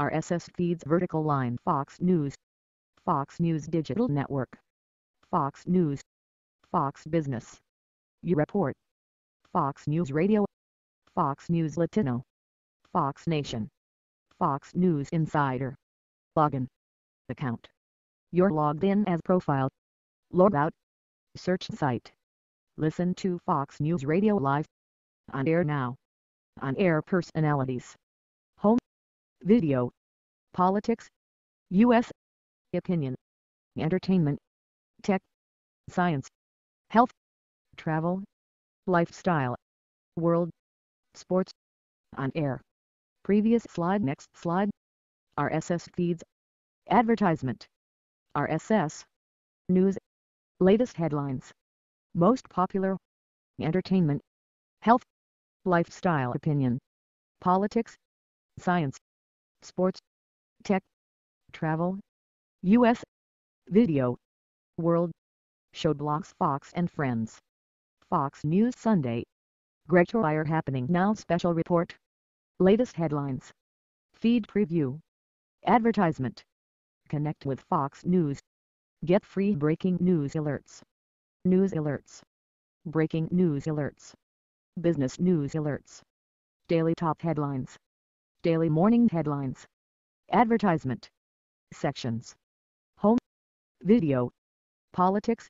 RSS feeds vertical line Fox News, Fox News Digital Network, Fox News, Fox Business, U Report, Fox News Radio, Fox News Latino, Fox Nation, Fox News Insider. Login. Account. You're logged in as profile. Log out. Search site. Listen to Fox News Radio Live. On air now. On air personalities. Home. Video. Politics. U.S. Opinion. Entertainment. Tech. Science. Health. Travel. Lifestyle. World. Sports. On air. Previous slide Next slide. RSS feeds. Advertisement. RSS. News. Latest headlines. Most popular. Entertainment. Health. Lifestyle opinion. Politics. Science. Sports. Tech. Travel. U.S. Video. World. Show blogs Fox and Friends. Fox News Sunday. GretaWire Happening Now Special Report. Latest headlines. Feed preview. Advertisement. Connect with Fox News. Get free breaking news alerts. News alerts. Breaking news alerts. Business news alerts. Daily top headlines. Daily morning headlines. Advertisement. Sections. Home. Video. Politics.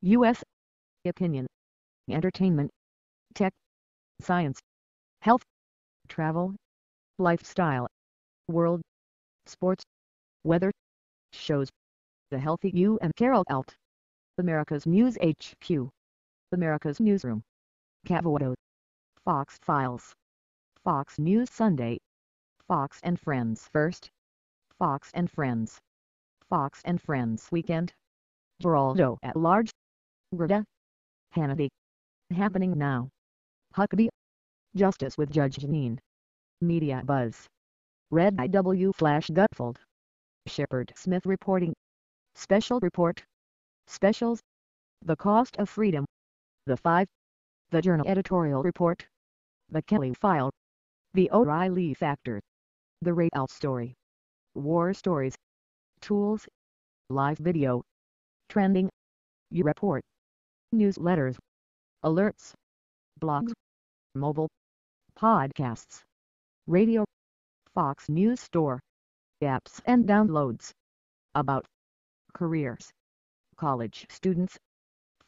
U.S. Opinion. Entertainment. Tech. Science. Health. Travel. Lifestyle. World. Sports. Weather. Shows. The Healthy You and Carol Alt. America's News HQ. America's Newsroom. Cavuto. Fox Files. Fox News Sunday. Fox and Friends First. Fox and Friends. Fox and Friends Weekend. Geraldo at Large. Greta. Hannity. Happening Now. Huckabee. Justice with Judge Jeanine. Media Buzz. Red IW Flash Gutfeld. Shepard Smith reporting. Special Report. Specials. The Cost of Freedom. The 5. The Journal Editorial Report. The Kelly File. The O'Reilly Factor. The Ray Out Story. War Stories. Tools. Live Video. Trending. You Report. Newsletters. Alerts. Blogs. Mobile. Podcasts. Radio. Fox News Store. Apps and downloads. About. Careers. College students.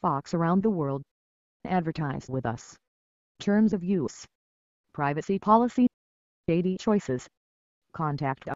Fox around the world. Advertise with us. Terms of use. Privacy policy. Shady choices. Contact